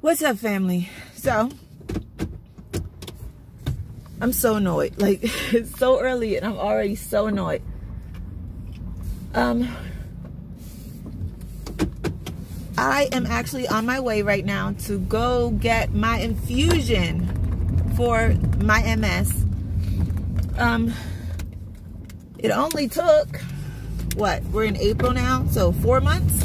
What's up, family? So, I'm so annoyed. Like, it's so early and I'm already so annoyed. Um, I am actually on my way right now to go get my infusion for my MS. Um, it only took, what, we're in April now, so four months?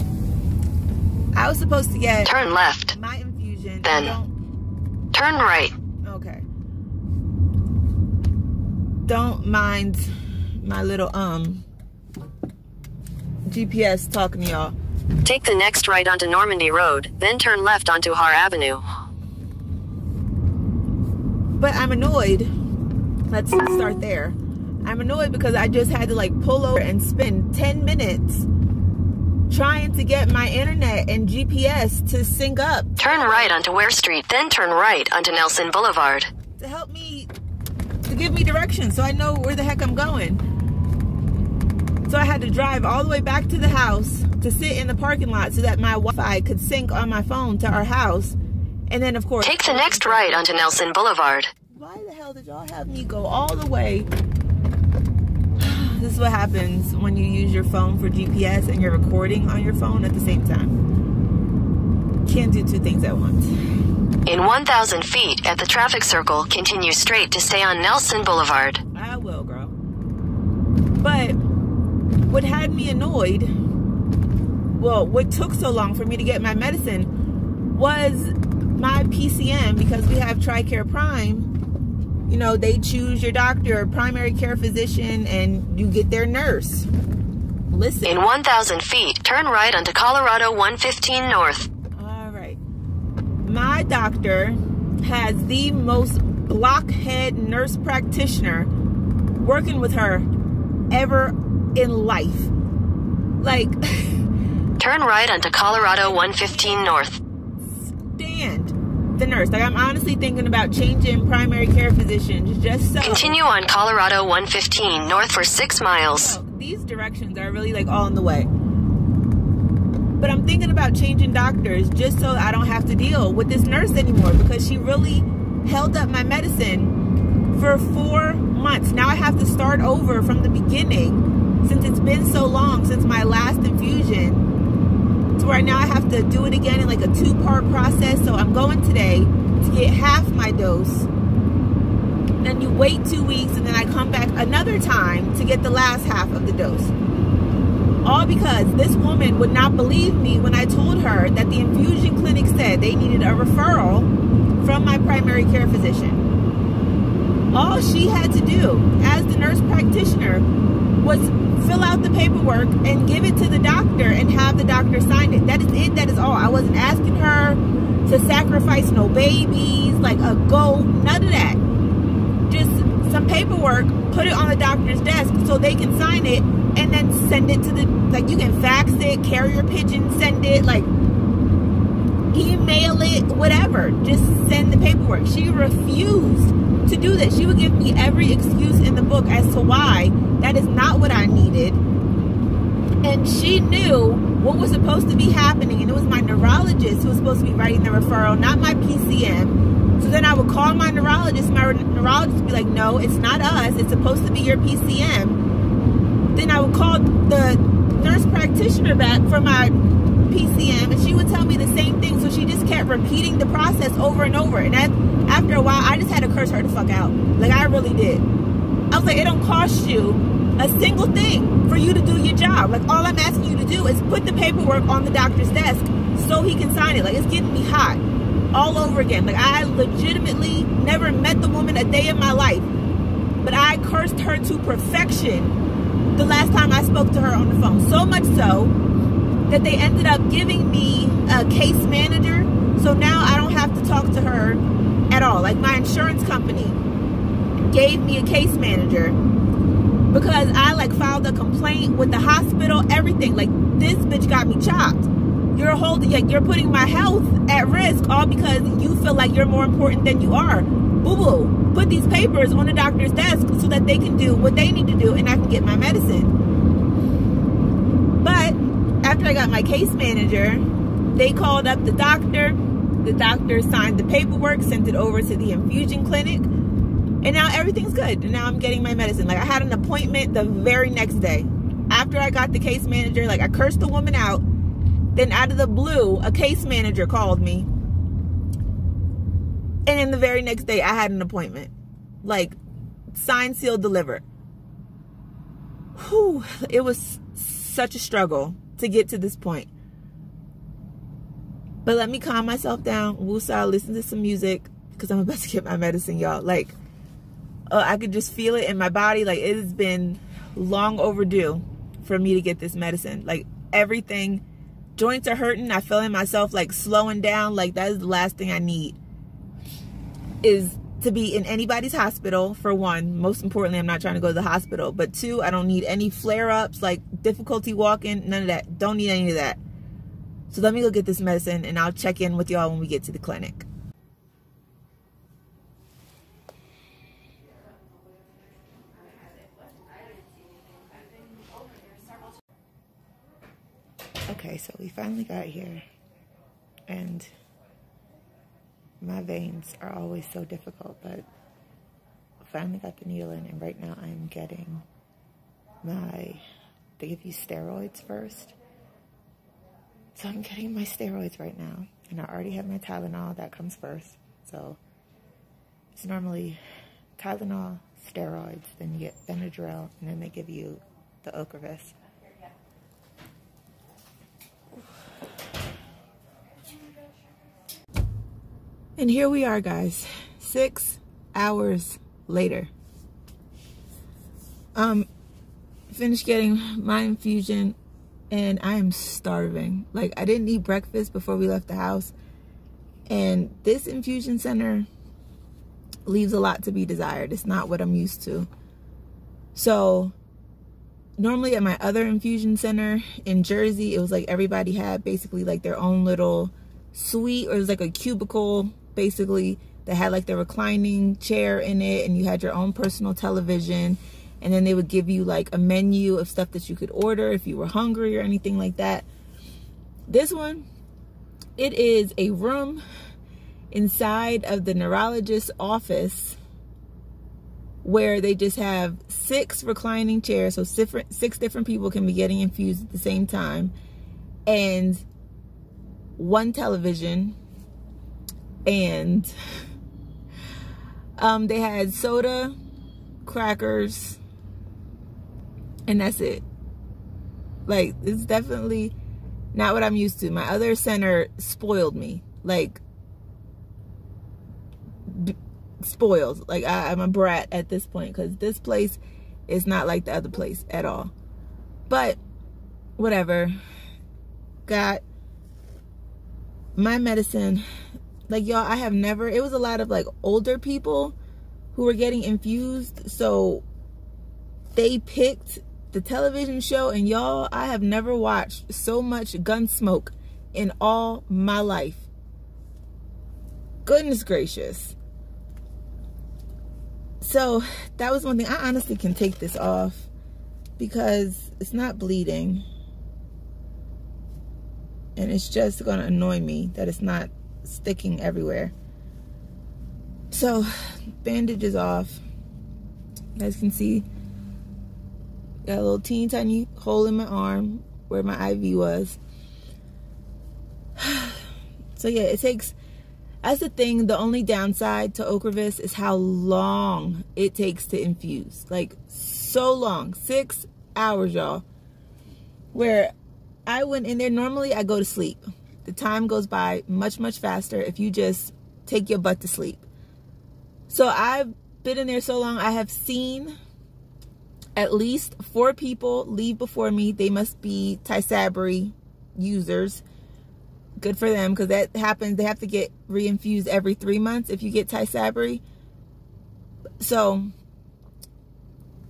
I was supposed to get Turn left. my infusion. Then. Turn right. okay. Don't mind my little, um, GPS talking to y'all. Take the next right onto Normandy Road, then turn left onto Har Avenue. But I'm annoyed. Let's start there. I'm annoyed because I just had to like pull over and spend 10 minutes trying to get my internet and GPS to sync up Turn right onto Ware Street, then turn right onto Nelson Boulevard. to help me to give me directions so I know where the heck I'm going. So I had to drive all the way back to the house to sit in the parking lot so that my Wi-Fi could sync on my phone to our house. And then of course Take the next right onto Nelson Boulevard. Why the hell did y'all have me go all the way? This is what happens when you use your phone for GPS and you're recording on your phone at the same time. Can't do two things at once. In 1,000 feet at the traffic circle, continue straight to stay on Nelson Boulevard. I will, girl. But what had me annoyed, well, what took so long for me to get my medicine was my PCM because we have TRICARE Prime. You know, they choose your doctor, primary care physician, and you get their nurse. Listen. In 1,000 feet, turn right onto Colorado 115 North. All right. My doctor has the most blockhead nurse practitioner working with her ever in life. Like, Turn right onto Colorado 115 North. stand the nurse. Like, I'm honestly thinking about changing primary care physicians just so. Continue on Colorado 115 North for 6 miles. So, these directions are really like all in the way. But I'm thinking about changing doctors just so I don't have to deal with this nurse anymore because she really held up my medicine for four months. Now I have to start over from the beginning since it's been so long since my last infusion to where now I have to do it again in like a two part process. So I'm going today to get half my dose. Then you wait two weeks and then I come back another time to get the last half of the dose. All because this woman would not believe me when I told her that the infusion clinic said they needed a referral from my primary care physician. All she had to do as the nurse practitioner was fill out the paperwork and give it to the doctor and have the doctor sign it. That is it. That is all. I wasn't asking her to sacrifice no babies, like a goat, none of that. Just some paperwork, put it on the doctor's desk so they can sign it and then send it to the like you can fax it, carrier pigeon, send it, like email it, whatever. Just send the paperwork. She refused to do that. She would give me every excuse in the book as to why that is not what I needed. And she knew what was supposed to be happening, and it was my neurologist who was supposed to be writing the referral, not my PCM. So then I would call my neurologist. My neurologist would be like, no, it's not us. It's supposed to be your PCM. Then I would call the nurse practitioner back for my PCM, and she would tell me the same thing. So she just kept repeating the process over and over. And after a while, I just had to curse her the fuck out. Like, I really did. I was like, it don't cost you a single thing for you to do your job. Like, all I'm asking you to do is put the paperwork on the doctor's desk so he can sign it. Like, it's getting me hot all over again. Like, I legitimately never met the woman a day in my life, but I cursed her to perfection the last time I spoke to her on the phone. So much so that they ended up giving me a case manager. So now I don't have to talk to her at all. Like, my insurance company gave me a case manager because I like filed a complaint with the hospital, everything. Like this bitch got me chopped. You're holding, like you're putting my health at risk all because you feel like you're more important than you are. boo boo, put these papers on the doctor's desk so that they can do what they need to do and I can get my medicine. After I got my case manager, they called up the doctor. The doctor signed the paperwork, sent it over to the infusion clinic, and now everything's good. And now I'm getting my medicine. Like I had an appointment the very next day. After I got the case manager, like I cursed the woman out. Then out of the blue, a case manager called me. And then the very next day I had an appointment. Like signed, sealed, delivered. Whew, it was such a struggle to get to this point. But let me calm myself down. Woosah, listen to some music because I'm about to get my medicine, y'all. Like, uh, I could just feel it in my body. Like, it has been long overdue for me to get this medicine. Like, everything, joints are hurting. I feeling myself like slowing down. Like, that is the last thing I need is to be in anybody's hospital for one. Most importantly i'm not trying to go to the hospital. But two i don't need any flare-ups like difficulty walking none of that. Don't need any of that. So let me go get this medicine and i'll check in with y'all when we get to the clinic. Okay so we finally got here and my veins are always so difficult, but finally got the needle in, and right now I'm getting my, they give you steroids first. So I'm getting my steroids right now, and I already have my Tylenol, that comes first. So it's normally Tylenol, steroids, then you get Benadryl, and then they give you the Ocrevus. And here we are, guys, six hours later. Um, finished getting my infusion and I am starving. Like, I didn't eat breakfast before we left the house. And this infusion center leaves a lot to be desired. It's not what I'm used to. So, normally at my other infusion center in Jersey, it was like everybody had basically like their own little suite or it was like a cubicle basically that had like the reclining chair in it and you had your own personal television and then they would give you like a menu of stuff that you could order if you were hungry or anything like that. This one it is a room inside of the neurologist's office where they just have six reclining chairs so six different people can be getting infused at the same time and one television and um, they had soda, crackers, and that's it. Like, it's definitely not what I'm used to. My other center spoiled me. Like, spoiled. Like, I, I'm a brat at this point because this place is not like the other place at all. But, whatever. Got my medicine like y'all i have never it was a lot of like older people who were getting infused. So they picked the television show and y'all i have never watched so much Gunsmoke in all my life. Goodness gracious. So that was one thing. I honestly can take this off because it's not bleeding. And it's just gonna annoy me that it's not sticking everywhere. So, bandage is off. As you guys can see, got a little teeny tiny hole in my arm where my IV was. so yeah, it takes, that's the thing, the only downside to Ocrevus is how long it takes to infuse. Like, so long, six hours, y'all. Where I went in there, normally I go to sleep the time goes by much, much faster if you just take your butt to sleep. So I've been in there so long, I have seen at least four people leave before me. They must be Tysabri users. Good for them because that happens. They have to get reinfused every three months if you get Tysabri. So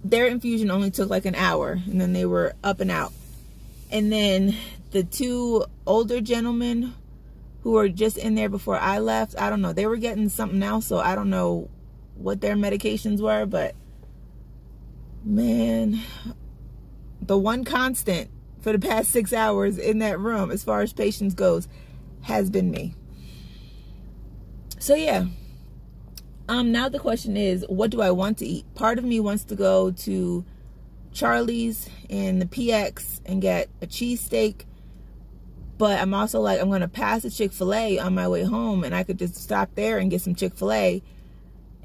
their infusion only took like an hour and then they were up and out. And then the two older gentlemen who were just in there before I left, I don't know. They were getting something else, so I don't know what their medications were, but man, the one constant for the past six hours in that room, as far as patients goes, has been me. So yeah. Um, now the question is, what do I want to eat? Part of me wants to go to Charlie's in the PX and get a cheesesteak. But I'm also like, I'm going to pass a Chick-fil-A on my way home and I could just stop there and get some Chick-fil-A.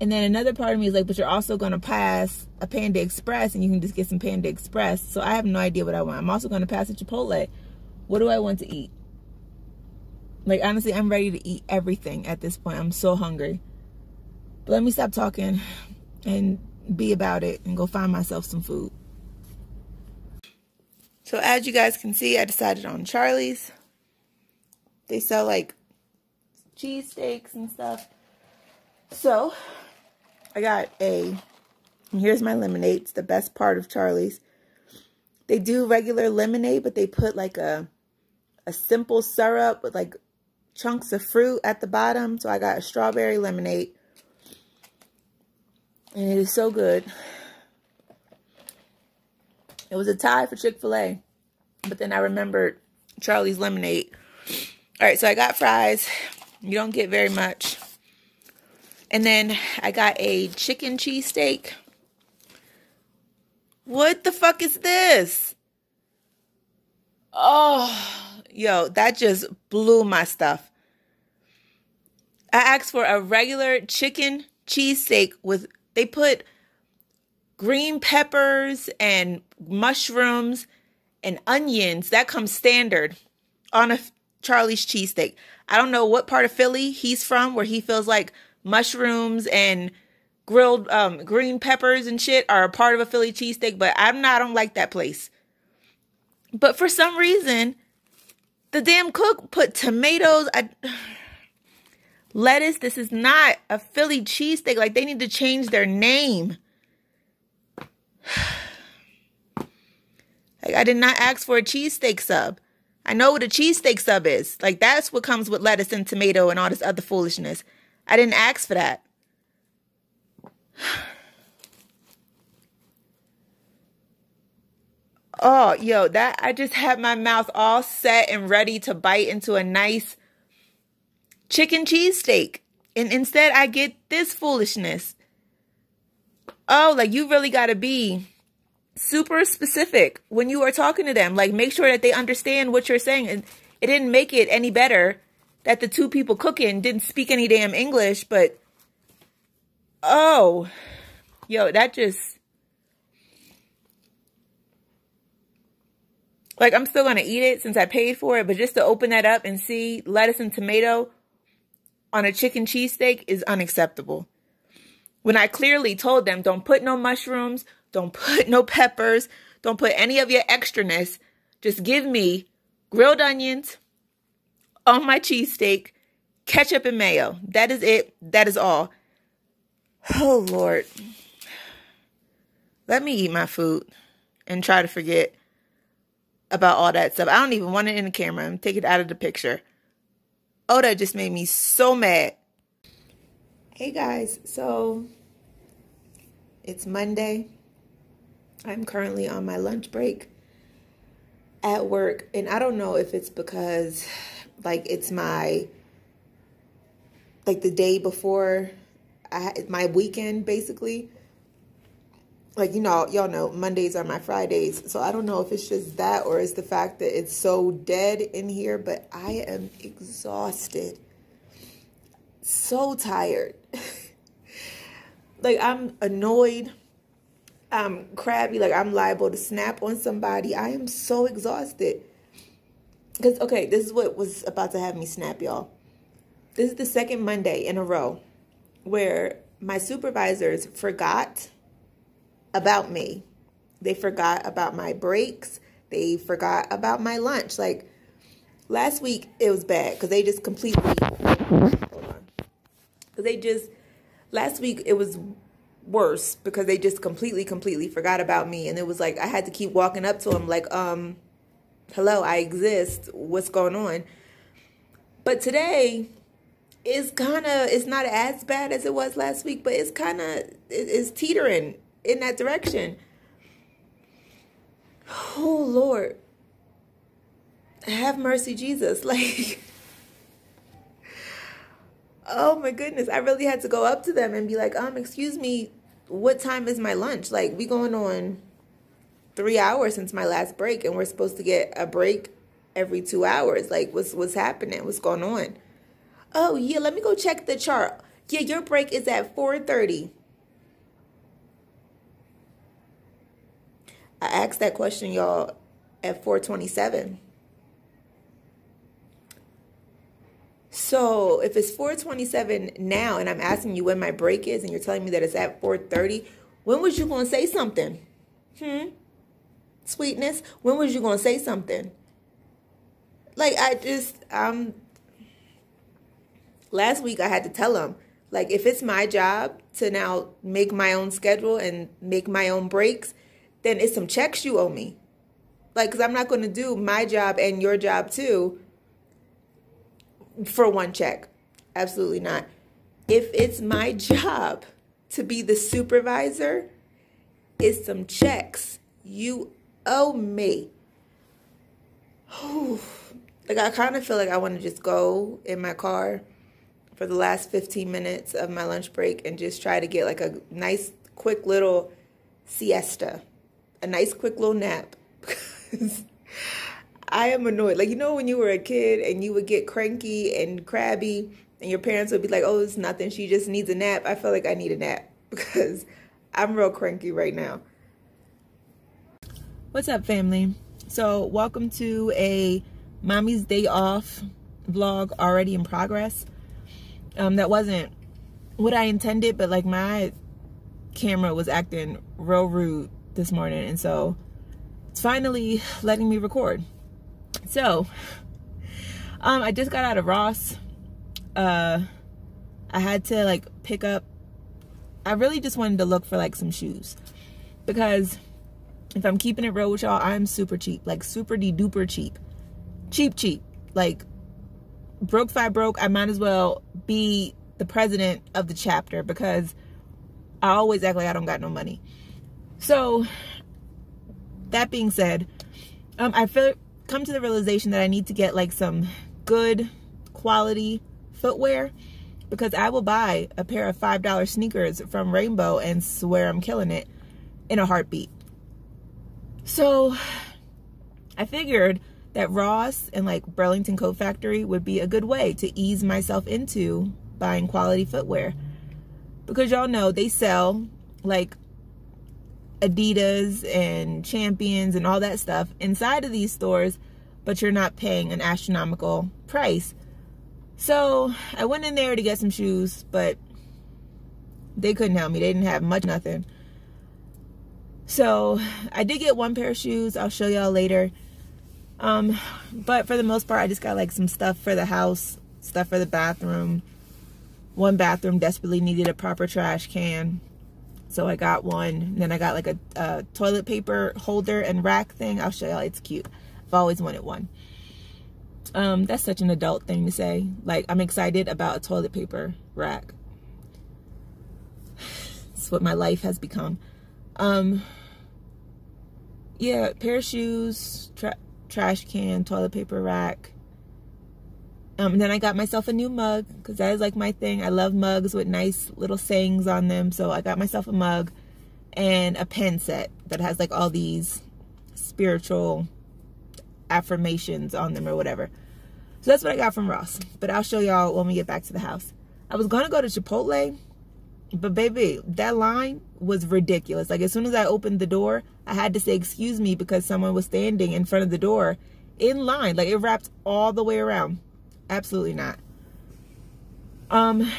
And then another part of me is like, but you're also going to pass a Panda Express and you can just get some Panda Express. So I have no idea what I want. I'm also going to pass a Chipotle. What do I want to eat? Like, honestly, I'm ready to eat everything at this point. I'm so hungry. But let me stop talking and be about it and go find myself some food. So as you guys can see, I decided on Charlie's. They sell like cheesesteaks and stuff. So I got a, here's my lemonade. It's the best part of Charlie's. They do regular lemonade, but they put like a, a simple syrup with like chunks of fruit at the bottom. So I got a strawberry lemonade. And it is so good. It was a tie for Chick-fil-A. But then I remembered Charlie's Lemonade. All right, so I got fries. You don't get very much. And then I got a chicken cheesesteak. What the fuck is this? Oh, yo, that just blew my stuff. I asked for a regular chicken cheesesteak with they put green peppers and mushrooms and onions. That comes standard on a Charlie's cheesesteak. I don't know what part of Philly he's from where he feels like mushrooms and grilled um, green peppers and shit are a part of a Philly cheesesteak, but I'm not, I don't like that place. But for some reason, the damn cook put tomatoes, I, lettuce. This is not a Philly cheesesteak. Like they need to change their name. Like I did not ask for a cheesesteak sub. I know what a cheesesteak sub is. Like that's what comes with lettuce and tomato and all this other foolishness. I didn't ask for that. Oh, yo, that I just had my mouth all set and ready to bite into a nice chicken cheesesteak. And instead I get this foolishness. Oh, like you really got to be super specific when you are talking to them. Like make sure that they understand what you're saying. And it didn't make it any better that the two people cooking didn't speak any damn English, but oh, yo, that just like I'm still gonna eat it since I paid for it, but just to open that up and see lettuce and tomato on a chicken cheesesteak is unacceptable. When I clearly told them, don't put no mushrooms, don't put no peppers. Don't put any of your extraness. Just give me grilled onions on my cheesesteak, ketchup and mayo. That is it. That is all. Oh, Lord. Let me eat my food and try to forget about all that stuff. I don't even want it in the camera. I'm take it out of the picture. Oh, that just made me so mad. Hey guys, so it's Monday. I'm currently on my lunch break at work, and I don't know if it's because like it's my like the day before I my weekend basically. Like you know, y'all know Mondays are my Fridays, so I don't know if it's just that or it's the fact that it's so dead in here. But I am exhausted, so tired. like I'm annoyed Crabby, like I'm liable to snap on somebody. I am so exhausted. Because, okay, this is what was about to have me snap, y'all. This is the second Monday in a row where my supervisors forgot about me. They forgot about my breaks. They forgot about my lunch. Like, last week, it was bad because they just completely, hold on. Because they just, last week, it was worse because they just completely, completely forgot about me. And it was like I had to keep walking up to them like, um, hello, I exist. What's going on? But today, is kind of it's not as bad as it was last week, but it's kind of it's teetering in that direction. Oh Lord, have mercy, Jesus! Like, oh my goodness, I really had to go up to them and be like, um, excuse me, what time is my lunch? Like, we going on three hours since my last break, and we're supposed to get a break every two hours. Like, what's what's happening? What's going on? Oh, yeah, let me go check the chart. Yeah, your break is at 4.30. I asked that question, y'all, at 427. So if it's 427 now and I'm asking you when my break is and you're telling me that it's at 430, when was you going to say something? Hmm? Sweetness, when was you going to say something? Like I just, um, last week I had to tell him, like, if it's my job to now make my own schedule and make my own breaks, then it's some checks you owe me. Like, because I'm not going to do my job and your job too for one check. Absolutely not. If it's my job to be the supervisor, it's some checks you owe me. like, I kind of feel like I want to just go in my car for the last 15 minutes of my lunch break and just try to get like a nice quick little siesta, a nice quick little nap. I am annoyed. Like, you know, when you were a kid and you would get cranky and crabby and your parents would be like, oh, it's nothing. She just needs a nap. I feel like I need a nap because I'm real cranky right now. What's up, family? So, welcome to a mommy's day off vlog already in progress um, that wasn't what I intended, but like my camera was acting real rude this morning, and so it's finally letting me record. So, um, I just got out of Ross. Uh, I had to like pick up. I really just wanted to look for like some shoes because if I'm keeping it real with y'all, I'm super cheap, like super de duper cheap, cheap cheap, like broke five broke, I might as well be the president of the chapter because I always act like I don't got no money. So that being said, um, I feel come to the realization that I need to get like some good quality footwear because I will buy a pair of five dollar sneakers from Rainbow and swear I'm killing it in a heartbeat. So I figured that Ross and like Burlington Coat Factory would be a good way to ease myself into buying quality footwear. Because y'all know they sell like Adidas and Champions and all that stuff inside of these stores, but you're not paying an astronomical price. So I went in there to get some shoes, but they couldn't help me. They didn't have much, nothing. So I did get one pair of shoes. I'll show y'all later. Um, but for the most part, I just got like some stuff for the house, stuff for the bathroom. One bathroom desperately needed a proper trash can. So I got one. And then I got like a, a toilet paper holder and rack thing. I'll show y'all. It's cute. I've always wanted one. Um, that's such an adult thing to say. Like, I'm excited about a toilet paper rack. It's what my life has become. Um, yeah, pair of shoes, trash can, toilet paper rack. Um, and then I got myself a new mug because that is like my thing. I love mugs with nice little sayings on them. So I got myself a mug and a pen set that has like all these spiritual affirmations on them or whatever. So that's what I got from Ross. But I'll show y'all when we get back to the house. I was going to go to Chipotle, but baby, that line was ridiculous. Like as soon as I opened the door, I had to say excuse me because someone was standing in front of the door in line. Like it wrapped all the way around. Absolutely not. Um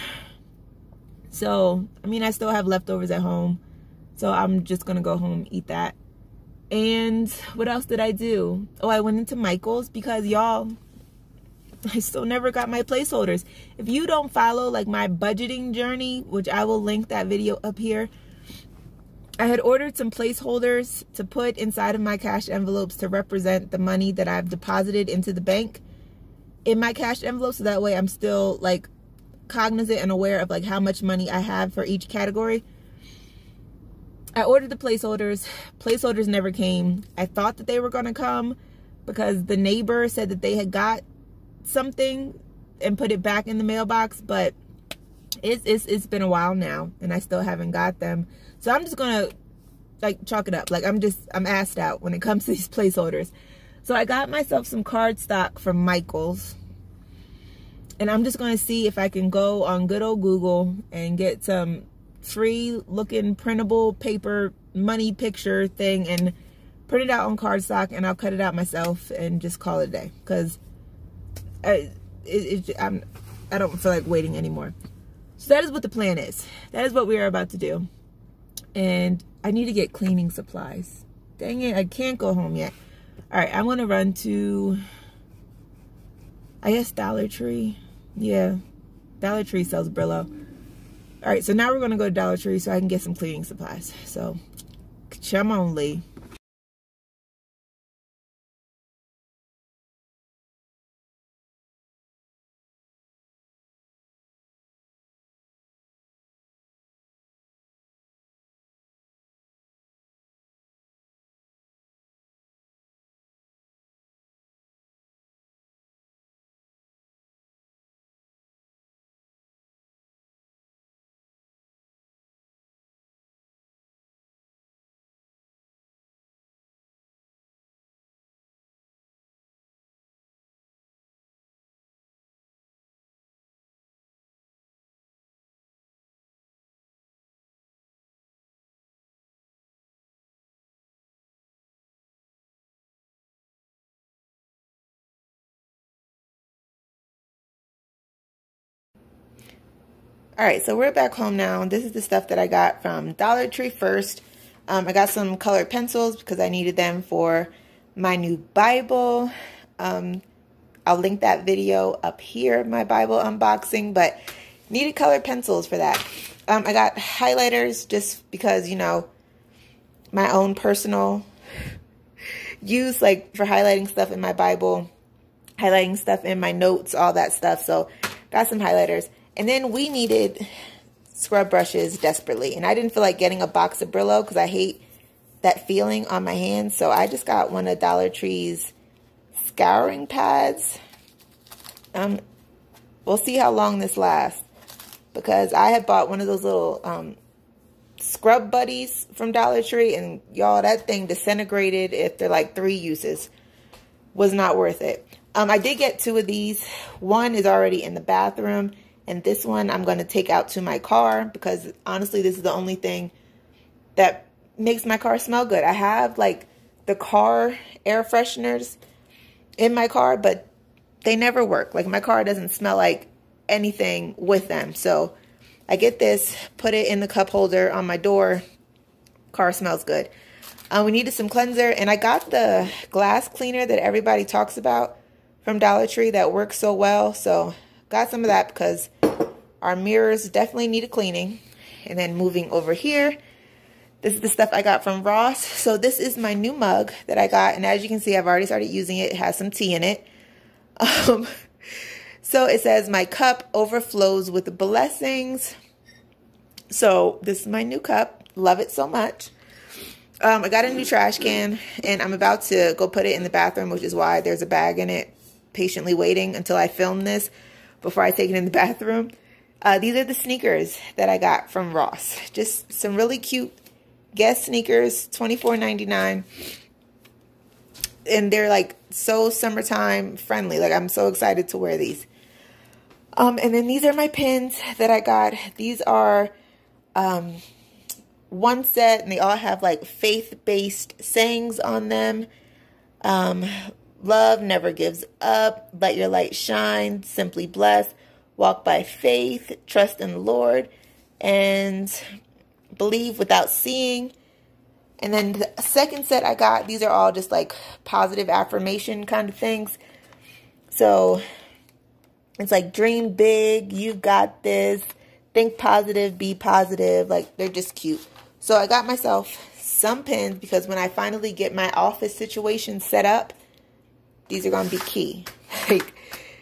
so, I mean, I still have leftovers at home. So I'm just going to go home eat that. And what else did I do? Oh, I went into Michael's because y'all I still never got my placeholders. If you don't follow like my budgeting journey, which I will link that video up here, I had ordered some placeholders to put inside of my cash envelopes to represent the money that I've deposited into the bank in my cash envelope so that way I'm still like cognizant and aware of like how much money I have for each category. I ordered the placeholders. Placeholders never came. I thought that they were going to come because the neighbor said that they had got something and put it back in the mailbox, but it's it's it's been a while now and I still haven't got them. So I'm just going to like chalk it up. Like I'm just I'm asked out when it comes to these placeholders. So I got myself some cardstock from Michaels. And I'm just going to see if I can go on good old Google and get some free looking printable paper money picture thing and print it out on cardstock and I'll cut it out myself and just call it a day because I, it, it, I'm, I don't feel like waiting anymore. So that is what the plan is. That is what we are about to do. And I need to get cleaning supplies. Dang it, I can't go home yet. All right, I'm going to run to, I guess Dollar Tree. Yeah, Dollar Tree sells Brillo. All right, so now we're going to go to Dollar Tree so I can get some cleaning supplies. So, come on, Lee. All right, so we're back home now. This is the stuff that I got from Dollar Tree first. Um, I got some colored pencils because I needed them for my new Bible. Um, I'll link that video up here, my Bible unboxing, but needed colored pencils for that. Um, I got highlighters just because, you know, my own personal use, like for highlighting stuff in my Bible, highlighting stuff in my notes, all that stuff. So got some highlighters. And then we needed scrub brushes desperately. And I didn't feel like getting a box of Brillo because I hate that feeling on my hands. So I just got one of Dollar Tree's scouring pads. Um, we'll see how long this lasts. Because I had bought one of those little um, scrub buddies from Dollar Tree. And y'all, that thing disintegrated after like three uses. Was not worth it. Um, I did get two of these. One is already in the bathroom. And this one I'm going to take out to my car because honestly, this is the only thing that makes my car smell good. I have like the car air fresheners in my car, but they never work. Like my car doesn't smell like anything with them. So I get this, put it in the cup holder on my door. Car smells good. Uh, we needed some cleanser, and I got the glass cleaner that everybody talks about from Dollar Tree that works so well. So got some of that because our mirrors definitely need a cleaning. And then moving over here, this is the stuff I got from Ross. So this is my new mug that I got. And as you can see, I've already started using it. It has some tea in it. Um, so it says, my cup overflows with blessings. So this is my new cup. Love it so much. Um, I got a new trash can and I'm about to go put it in the bathroom, which is why there's a bag in it, patiently waiting until I film this before I take it in the bathroom. Uh, these are the sneakers that I got from Ross. Just some really cute Guess sneakers, $24.99. And they're like so summertime friendly. Like I'm so excited to wear these. Um, and then these are my pins that I got. These are um, one set and they all have like faith-based sayings on them. Um, love never gives up. Let your light shine. Simply blessed walk by faith, trust in the Lord, and believe without seeing. And then the second set I got, these are all just like positive affirmation kind of things. So it's like dream big, you got this, think positive, be positive. Like they're just cute. So I got myself some pins because when I finally get my office situation set up, these are going to be key. Like,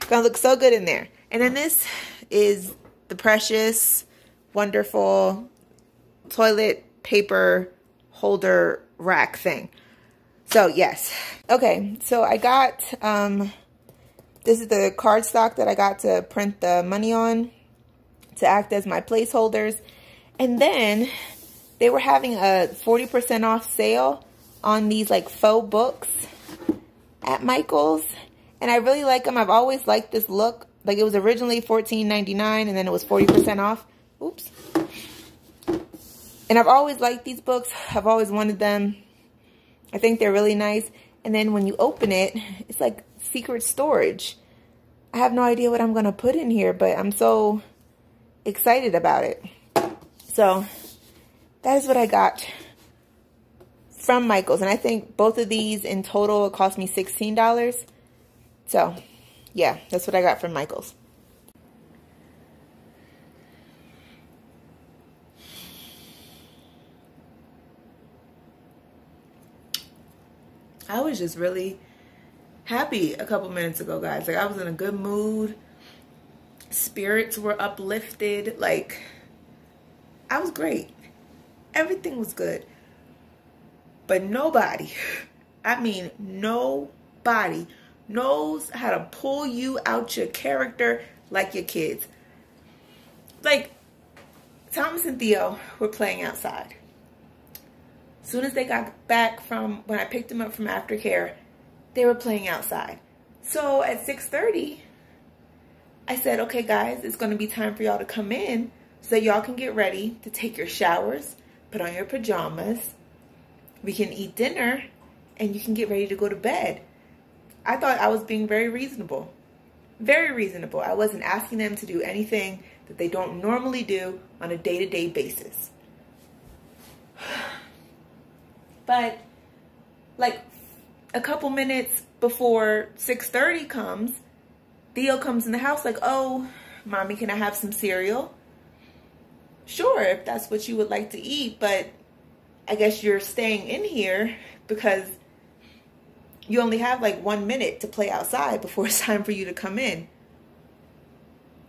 going to look so good in there. And then this is the precious, wonderful toilet paper holder rack thing. So yes. Okay, so I got, um, this is the cardstock that I got to print the money on to act as my placeholders. And then they were having a 40% off sale on these like faux books at Michael's. And I really like them. I've always liked this look. Like it was originally $14.99 and then it was 40% off. Oops. And I've always liked these books. I've always wanted them. I think they're really nice. And then when you open it, it's like secret storage. I have no idea what I'm going to put in here, but I'm so excited about it. So that is what I got from Michaels. And I think both of these in total cost me $16. So yeah, that's what I got from Michaels. I was just really happy a couple minutes ago, guys. Like I was in a good mood. Spirits were uplifted. Like I was great. Everything was good. But nobody, I mean nobody knows how to pull you out your character like your kids. Like Thomas and Theo were playing outside. As soon as they got back from when I picked them up from aftercare, they were playing outside. So at 6:30, I said, "Okay, guys, it's going to be time for y'all to come in so y'all can get ready to take your showers, put on your pajamas. We can eat dinner and you can get ready to go to bed." I thought I was being very reasonable. Very reasonable. I wasn't asking them to do anything that they don't normally do on a day-to-day basis. But like a couple minutes before 6:30 comes, Theo comes in the house like, "Oh, mommy, can I have some cereal?" Sure, if that's what you would like to eat, but I guess you're staying in here because you only have like 1 minute to play outside before it's time for you to come in.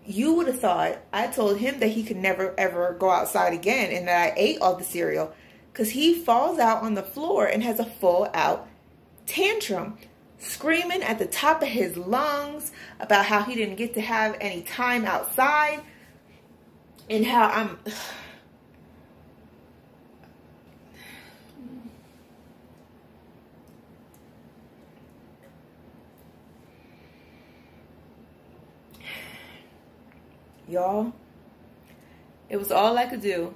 You would have thought I told him that he could never ever go outside again and that I ate all the cereal because he falls out on the floor and has a full out tantrum, screaming at the top of his lungs about how he didn't get to have any time outside and how I'm. Y'all, it was all I could do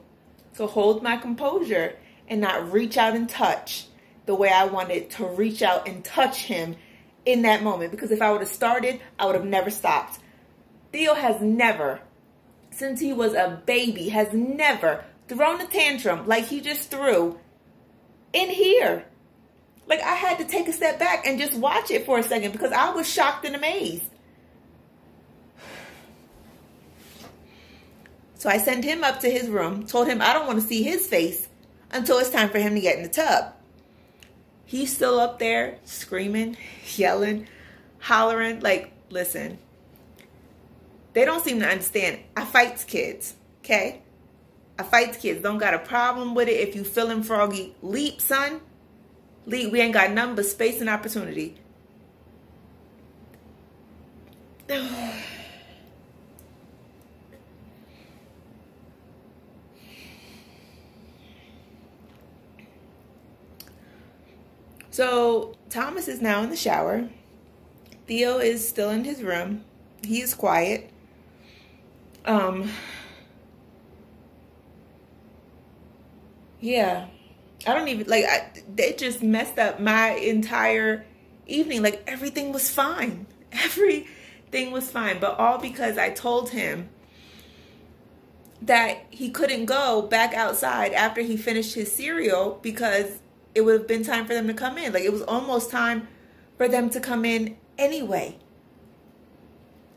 to hold my composure and not reach out and touch the way I wanted to reach out and touch him in that moment. Because if I would have started, I would have never stopped. Theo has never, since he was a baby, has never thrown a tantrum like he just threw in here. Like I had to take a step back and just watch it for a second because I was shocked and amazed. So I sent him up to his room, told him I don't want to see his face until it's time for him to get in the tub. He's still up there screaming, yelling, hollering. Like, listen, they don't seem to understand. I fights kids, okay? I fights kids. Don't got a problem with it. If you feeling froggy, leap, son. Leap. We ain't got nothing but space and opportunity. So Thomas is now in the shower. Theo is still in his room. He is quiet. Um Yeah. I don't even like I, they just messed up my entire evening. Like everything was fine. Everything was fine, but all because I told him that he couldn't go back outside after he finished his cereal because it would have been time for them to come in. Like it was almost time for them to come in anyway.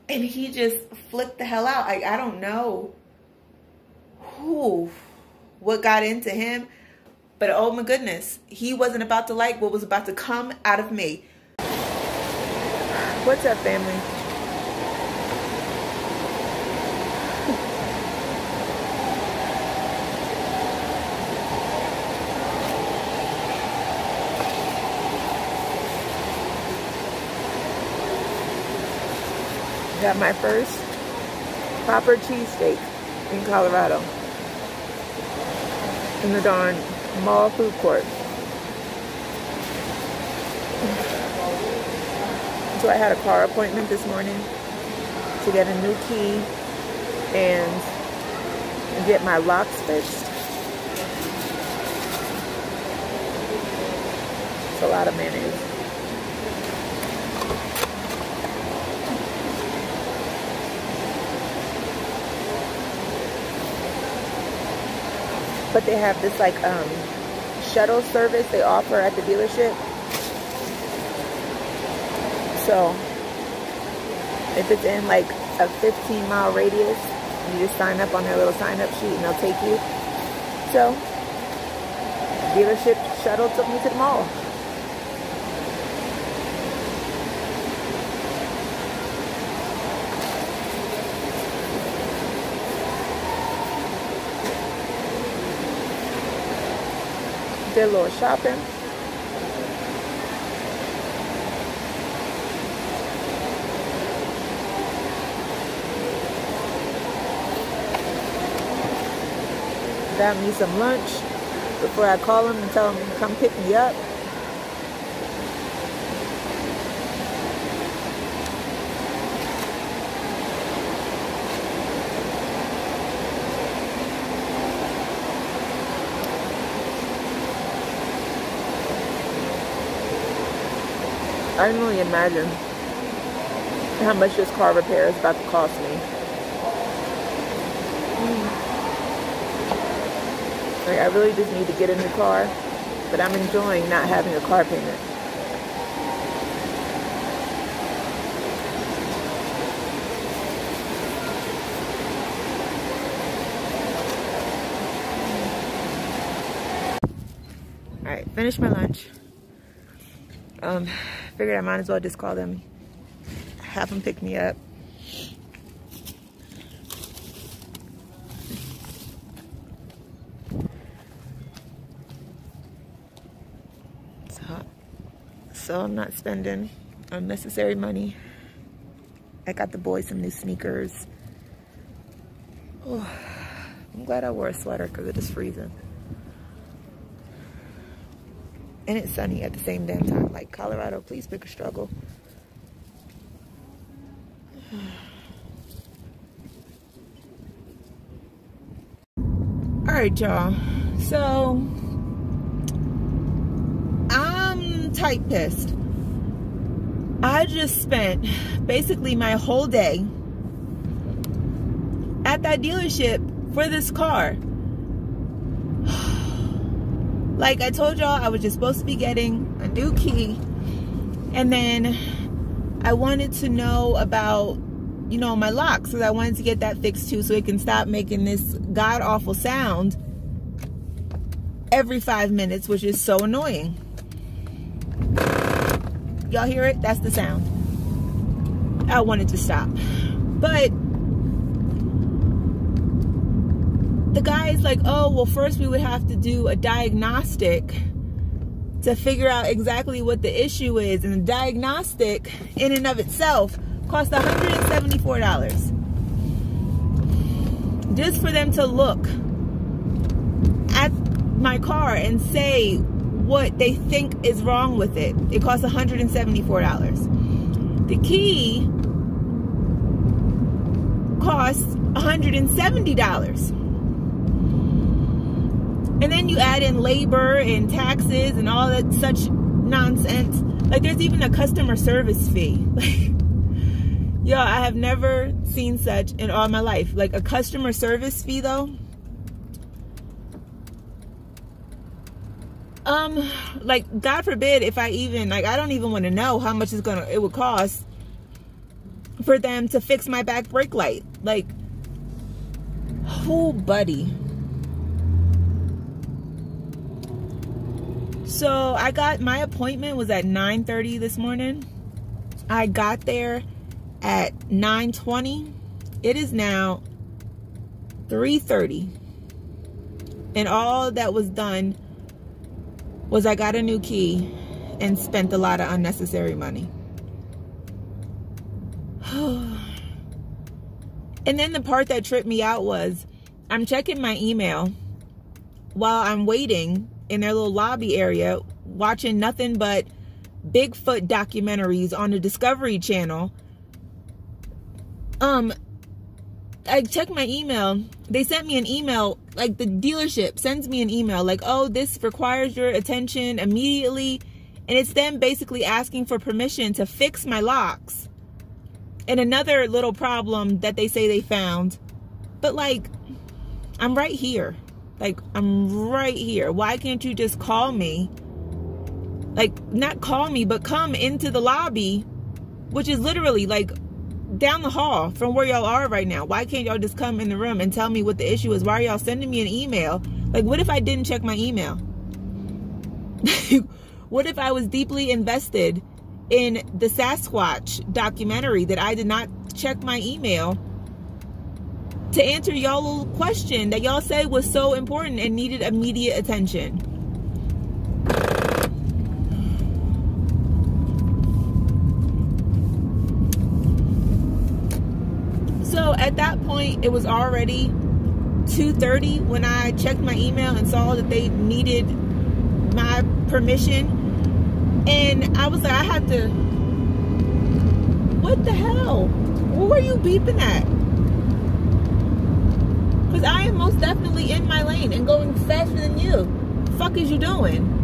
And he just flipped the hell out. Like I don't know who what got into him. But oh my goodness, he wasn't about to like what was about to come out of me. What's up, family? Got my first proper cheesesteak in Colorado. In the darn mall food court. So I had a car appointment this morning to get a new key and get my locks fixed. It's a lot of mayonnaise. But they have this like um, shuttle service they offer at the dealership. So if it's in like a 15 mile radius, you just sign up on their little sign up sheet and they'll take you. So dealership shuttle took me to the mall. Did a little shopping. Got me some lunch before I call him and tell him to come pick me up. I can only imagine how much this car repair is about to cost me. Like, I really just need to get a new car, but I'm enjoying not having a car payment. All right, finished my lunch. Um, figured I might as well just call them, have them pick me up. So, so I'm not spending unnecessary money. I got the boys some new sneakers. Oh, I'm glad I wore a sweater because it is freezing and it's sunny at the same damn time. Like Colorado, please pick a struggle. All right, y'all. So I'm tight pissed. I just spent basically my whole day at that dealership for this car. Like I told y'all, I was just supposed to be getting a new key. And then I wanted to know about, you know, my locks. Because I wanted to get that fixed too so it can stop making this god-awful sound every five minutes, which is so annoying. Y'all hear it? That's the sound. I wanted to stop. But the guy is like, oh, well, first we would have to do a diagnostic to figure out exactly what the issue is. And the diagnostic, in and of itself, cost $174. Just for them to look at my car and say what they think is wrong with it. It costs $174. The key costs $170. And then you add in labor and taxes and all that such nonsense. Like there's even a customer service fee. Like, yo, I have never seen such in all my life. Like a customer service fee though. Um, like God forbid if I even like I don't even want to know how much it's gonna it would cost for them to fix my back brake light. Like, oh buddy. So I got my appointment was at 9:30 this morning. I got there at 9:20. It is now 3:30. And all that was done was I got a new key and spent a lot of unnecessary money. And then the part that tripped me out was I'm checking my email while I'm waiting in their little lobby area, watching nothing but Bigfoot documentaries on the Discovery Channel. Um, I checked my email. They sent me an email, like the dealership sends me an email, like, oh, this requires your attention immediately. And it's them basically asking for permission to fix my locks. And another little problem that they say they found. But like, I'm right here. Like, I'm right here. Why can't you just call me? Like, not call me, but come into the lobby, which is literally like down the hall from where y'all are right now. Why can't y'all just come in the room and tell me what the issue is? Why are y'all sending me an email? Like, what if I didn't check my email? what if I was deeply invested in the Sasquatch documentary that I did not check my email to answer y'all question that y'all said was so important and needed immediate attention? So at that point, it was already 2.30 when I checked my email and saw that they needed my permission. And I was like, I had to, what the hell? What were you beeping at? Because I am most definitely in my lane and going faster than you. The fuck is you doing?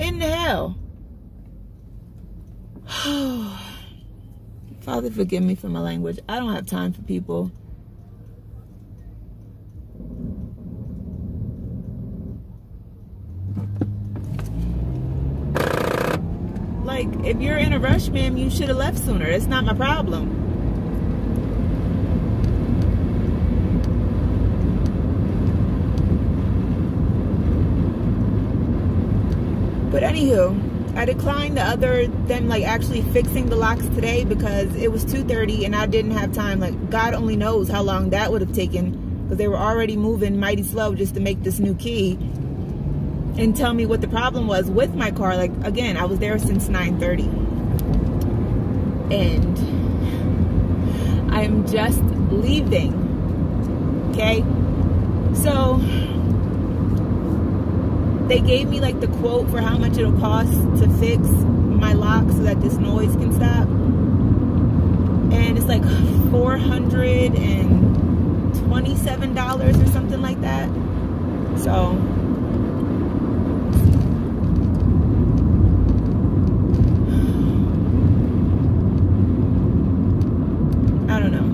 in the hell? Father, forgive me for my language. I don't have time for people. Like, if you're in a rush, ma'am, you should have left sooner. It's not my problem. But anywho, I declined the other than like actually fixing the locks today because it was 2.30 and I didn't have time. Like God only knows how long that would have taken because they were already moving mighty slow just to make this new key and tell me what the problem was with my car. Like again, I was there since 9.30 and I'm just leaving. Okay. So they gave me like the quote for how much it'll cost to fix my lock so that this noise can stop. And it's like $427 or something like that. So I don't know.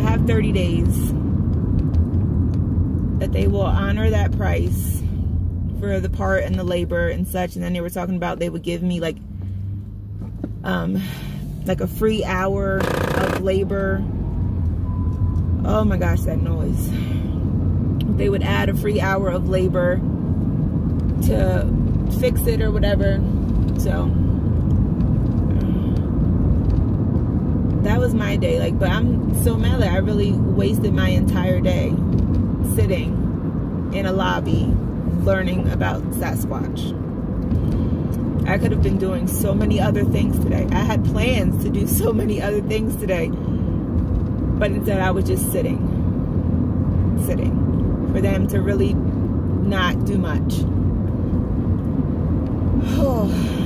I have 30 days that they will honor that price for the part and the labor and such. And then they were talking about they would give me like um like a free hour of labor. Oh my gosh, that noise. They would add a free hour of labor to fix it or whatever. So that was my day. Like, but I'm so mad that I really wasted my entire day sitting in a lobby learning about Sasquatch. I could have been doing so many other things today. I had plans to do so many other things today. But instead I was just sitting. Sitting. For them to really not do much. Oh.